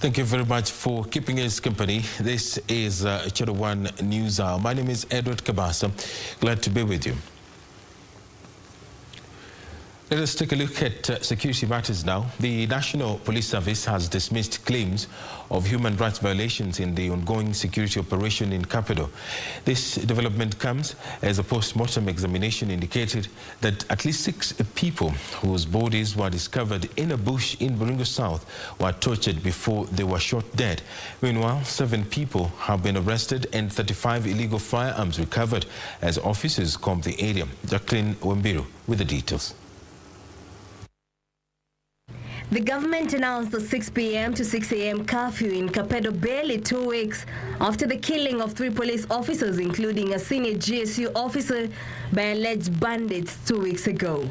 Thank you very much for keeping us company. This is uh, Channel One News Hour. My name is Edward Kabasa. Glad to be with you. Let us take a look at uh, security matters now. The National Police Service has dismissed claims of human rights violations in the ongoing security operation in Kapedo. This development comes as a post-mortem examination indicated that at least six people whose bodies were discovered in a bush in Baringo South were tortured before they were shot dead. Meanwhile, seven people have been arrested and 35 illegal firearms recovered as officers comb the area. Jackline Wambiru with the details. The government announced the 6 p.m. to 6 a.m. curfew in Kapedo barely two weeks after the killing of three police officers, including a senior GSU officer, by alleged bandits two weeks ago.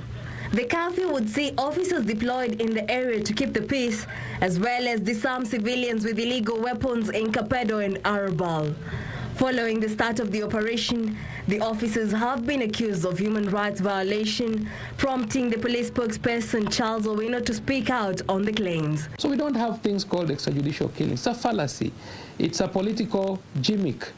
The curfew would see officers deployed in the area to keep the peace, as well as disarm civilians with illegal weapons in Kapedo and Arabal. Following the start of the operation, the officers have been accused of human rights violation, prompting the police spokesperson Charles Owino to speak out on the claims. So we don't have things called extrajudicial killing. It's a fallacy. It's a political gimmick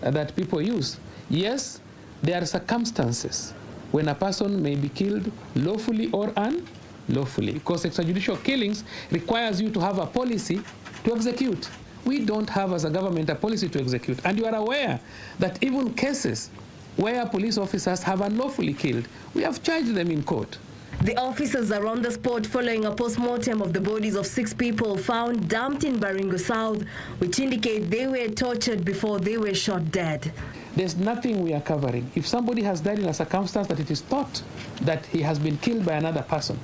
that people use. Yes, there are circumstances when a person may be killed lawfully or unlawfully because extrajudicial killings requires you to have a policy to execute. We don't have as a government a policy to execute. And you are aware that even cases where police officers have unlawfully killed, we have charged them in court. The officers are on the spot following a post-mortem of the bodies of six people found dumped in Baringo South, which indicate they were tortured before they were shot dead. There's nothing we are covering. If somebody has died in a circumstance that it is thought that he has been killed by another person,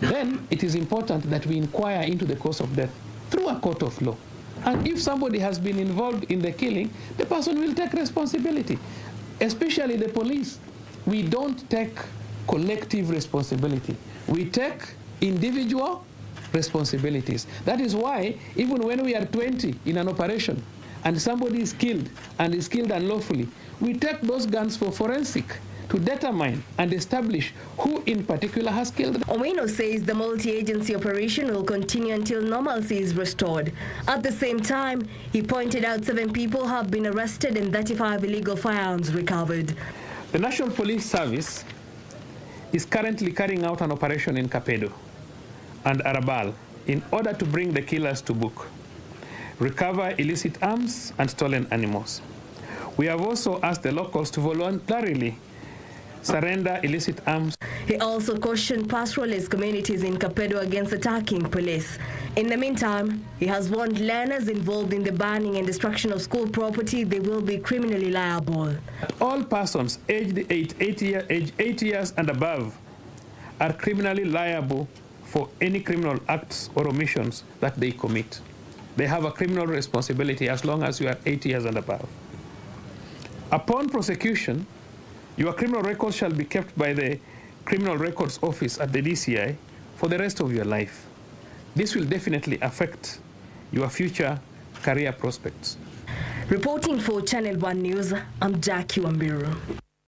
then it is important that we inquire into the cause of death through a court of law. And if somebody has been involved in the killing, the person will take responsibility, especially the police. We don't take collective responsibility. We take individual responsibilities. That is why even when we are 20 in an operation and somebody is killed and is killed unlawfully, we take those guns for forensic to determine and establish who in particular has killed them. Owino says the multi-agency operation will continue until normalcy is restored. At the same time, he pointed out seven people have been arrested and 35 illegal firearms recovered. The National Police Service is currently carrying out an operation in Kapedo and Arabal in order to bring the killers to book, recover illicit arms and stolen animals. We have also asked the locals to voluntarily surrender illicit arms. He also cautioned pastoralist communities in Kapedo against attacking police. In the meantime, he has warned learners involved in the burning and destruction of school property they will be criminally liable. All persons aged 8, 8, year, age 8 years and above are criminally liable for any criminal acts or omissions that they commit. They have a criminal responsibility as long as you are 8 years and above. Upon prosecution, your criminal records shall be kept by the Criminal Records Office at the DCI for the rest of your life. This will definitely affect your future career prospects. Reporting for Channel 1 News, I'm Jackie Wambiru.